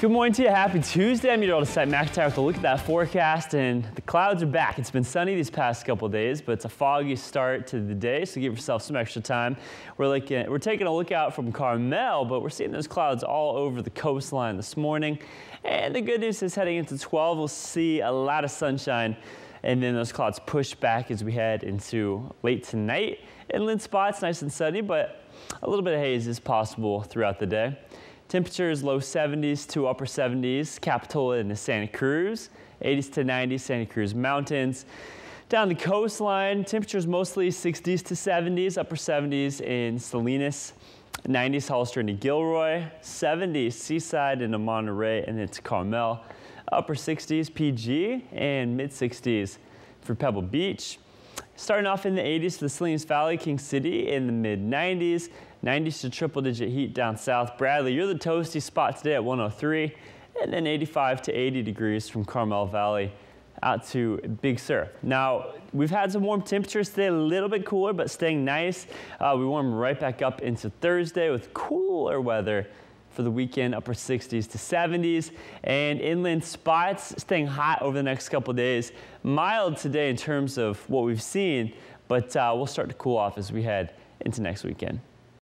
Good morning to you. Happy Tuesday. I'm your site McIntyre with a look at that forecast, and the clouds are back. It's been sunny these past couple days, but it's a foggy start to the day, so give yourself some extra time. We're looking, we're taking a look out from Carmel, but we're seeing those clouds all over the coastline this morning. And the good news is heading into 12, we'll see a lot of sunshine, and then those clouds push back as we head into late tonight. Inland spots, nice and sunny, but a little bit of haze is possible throughout the day. Temperatures low 70s to upper 70s, Capitola and Santa Cruz, 80s to 90s, Santa Cruz Mountains. Down the coastline, temperatures mostly 60s to 70s, upper 70s in Salinas, 90s Hollister and Gilroy, 70s Seaside into Monterey and into Carmel, upper 60s PG and mid 60s for Pebble Beach. Starting off in the 80s for the Salinas Valley, King City in the mid 90s, 90s to triple digit heat down south. Bradley, you're the toasty spot today at 103, and then 85 to 80 degrees from Carmel Valley out to Big Sur. Now, we've had some warm temperatures today, a little bit cooler, but staying nice. Uh, we warm right back up into Thursday with cooler weather for the weekend, upper 60s to 70s, and inland spots staying hot over the next couple days. Mild today in terms of what we've seen, but uh, we'll start to cool off as we head into next weekend.